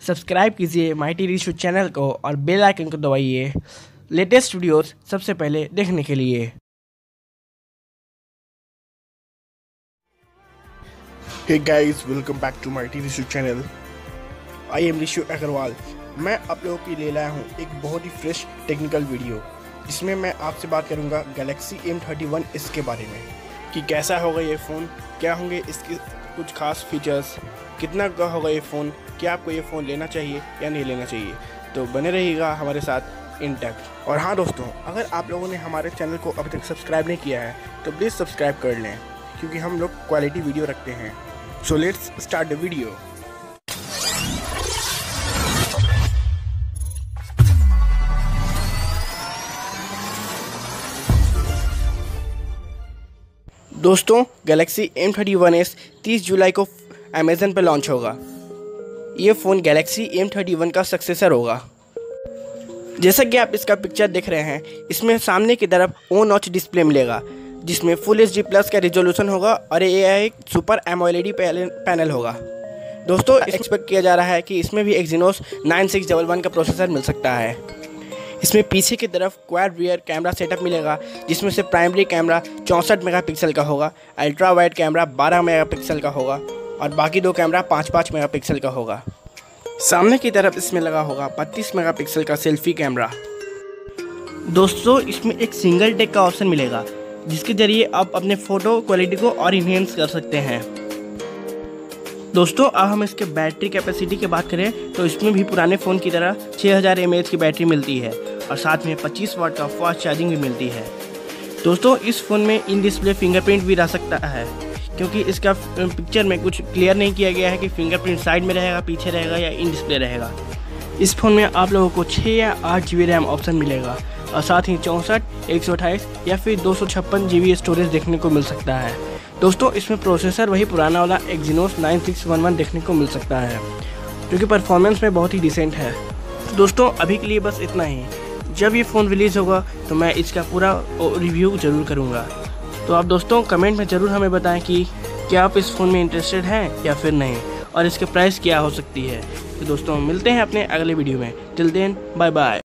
Subscribe कीजिए mighty Rishu channel को और बेल आइकन को दबाइए। लेटेस्ट वीडियोस सबसे पहले देखने के लिए। Hey guys, welcome back to my TV show channel. I am Rishu Agarwal. मैं आप लोगों के लिए लाया हूँ एक बहुत ही फ्रेश टेक्निकल वीडियो जिसमें मैं आपसे बात करूँगा गैलेक्सी एम थर्टी वन इसके बारे में। कि कैसा होगा ये फ़ोन क्या होंगे इसके कुछ खास फीचर्स कितना का होगा ये फ़ोन क्या आपको ये फ़ोन लेना चाहिए या नहीं लेना चाहिए। तो बने रहिएगा हमारे साथ इन और हाँ दोस्तों, अगर आप लोगों ने हमारे चैनल को अभी तक सब्सक्राइब नहीं किया है तो प्लीज़ सब्सक्राइब कर लें, क्योंकि हम लोग क्वालिटी वीडियो रखते हैं। So let's start the video दोस्तों, Galaxy M31s 30 जुलाई को अमेज़न पर लॉन्च होगा। ये phone Galaxy M thirty one का सक्सेसर होगा। जैसा कि आप इसका पिक्चर देख रहे हैं इसमें सामने की तरफ़ ओ नॉच डिस्प्ले मिलेगा जिसमें फुल एच डी प्लस का रिजोल्यूशन होगा और ये एक सुपर एमोलेडी पैनल होगा। दोस्तों एक्सपेक्ट किया जा रहा है कि इसमें भी Exynos nine six double one का प्रोसेसर मिल सकता है। इसमें पीछे की तरफ़ क्वाड रियर कैमरा सेटअप मिलेगा जिसमें से प्राइमरी कैमरा चौंसठ मेगापिक्सल का होगा अल्ट्रा वाइड कैमरा 12 मेगापिक्सल का होगा। और बाकी दो कैमरा पाँच पाँच मेगापिक्सल का होगा। सामने की तरफ़ इसमें लगा होगा 32 मेगापिक्सल का सेल्फी कैमरा। दोस्तों, इसमें एक सिंगल टेक का ऑप्शन मिलेगा, जिसके ज़रिए आप अपने फ़ोटो क्वालिटी को और इन्हेंस कर सकते हैं। दोस्तों, अब हम इसके बैटरी कैपेसिटी की बात करें तो इसमें भी पुराने फ़ोन की तरह 6000 हज़ार की बैटरी मिलती है और साथ में 25 वाट का फास्ट चार्जिंग भी मिलती है। दोस्तों, इस फ़ोन में इन डिस्प्ले फिंगरप्रिंट भी रह सकता है। क्योंकि इसका पिक्चर में कुछ क्लियर नहीं किया गया है कि फिंगरप्रिंट साइड में रहेगा, पीछे रहेगा या इन डिस्प्ले रहेगा। इस फ़ोन में आप लोगों को छः या आठ जी रैम ऑप्शन मिलेगा और साथ ही चौंसठ, एक सौ अट्ठाईस या फिर दो सौ छप्पन जी स्टोरेज देखने को मिल सकता है। दोस्तों, इसमें प्रोसेसर वही पुराना वाला Exynos nine six one one देखने को मिल सकता है, जो कि परफॉर्मेंस में बहुत ही डिसेंट है। दोस्तों, अभी के लिए बस इतना ही। जब ये फ़ोन रिलीज़ होगा तो मैं इसका पूरा रिव्यू ज़रूर करूँगा। तो आप दोस्तों कमेंट में ज़रूर हमें बताएँ कि क्या आप इस फ़ोन में इंटरेस्टेड हैं या फिर नहीं, और इसके प्राइस क्या हो सकती है। तो दोस्तों, मिलते हैं अपने अगले वीडियो में। Till then bye bye